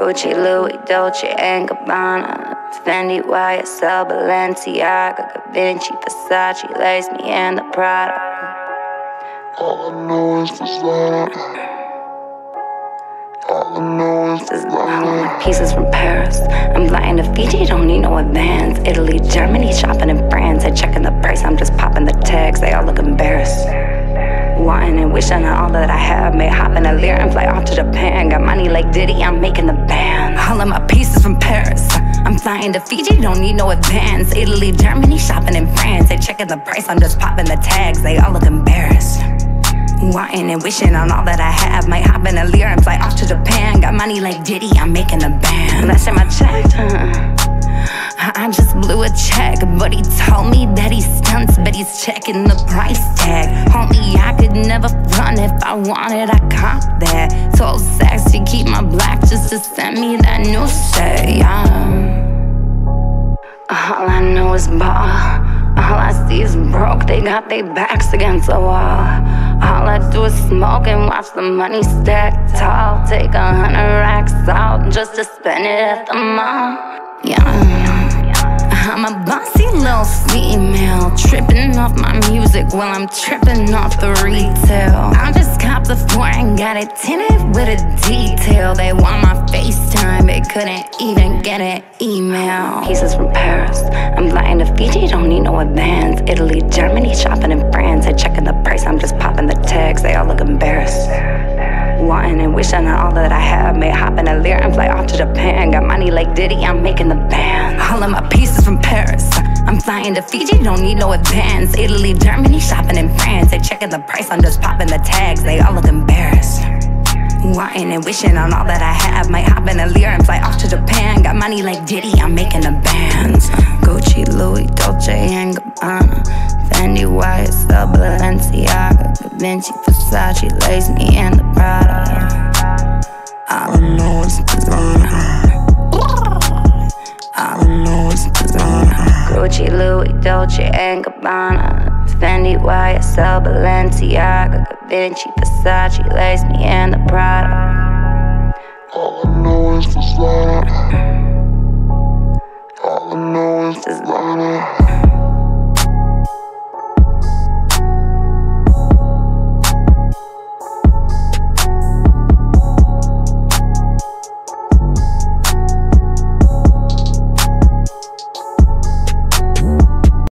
Gucci, Louis, Dolce, and Gabbana. Fendi, YSL, Balenciaga, Da Vinci, Versace, lace me in the Prada. All I know is designer. All I know is designer. Pieces from Paris. I'm flying to Fiji, don't need no advance. Italy, Germany, shopping in France. I checking the price, I'm just popping the tags. They all look embarrassed. Wanting and wishing on all that I have. May hop in a Lear and fly off to Japan. Money like Diddy, I'm making the band. All of my pieces from Paris. I'm flying to Fiji, don't need no advance. Italy, Germany, shopping in France. They checking the price, I'm just popping the tags. They all look embarrassed. Wanting and wishing on all that I have. Might hop in a Lear and fly off to Japan. Got money like Diddy, I'm making the band. Last time I checked, huh? I just blew a check, but he told me that he stunts, but he's checking the price tag. Homie, I could never run if I wanted, I cop that. Told Saks to keep my black just to send me that new shit, yeah. All I know is ball. All I see is broke, they got their backs against the wall. All I do is smoke and watch the money stack tall. Take a hundred racks out just to spend it at the mall. Yeah. I'm a bossy little female, tripping off my music while I'm tripping off the retail. I got it tinted with a detail. They want my FaceTime, they couldn't even get an email. Pieces from Paris, I'm flying to Fiji, don't need no advance. Italy, Germany, shopping in France. I checking the price, I'm just popping the tags. They all look embarrassed. Wanting and wishing on all that I have. May hop in a Lear and fly off to Japan. Got money like Diddy, I'm making the band. All of my pieces from Paris. I'm flying to Fiji, don't need no advance. Italy, Germany, shopping in France. They checking the price, I'm just popping the tags. They all look embarrassed. Wanting and wishing on all that I have. Might hop in a Lear and fly off to Japan. Got money like Diddy, I'm making the bands. Gucci, Louis, Dolce, and Gabbana. Fendi, YSL, Balenciaga, Da Vinci, Versace, lace me in the Prada. All Gucci, Louis, Dolce, and Gabbana. Fendi, YSL, Balenciaga, Vinci, Versace, lace me in the Prada. All I know is designer.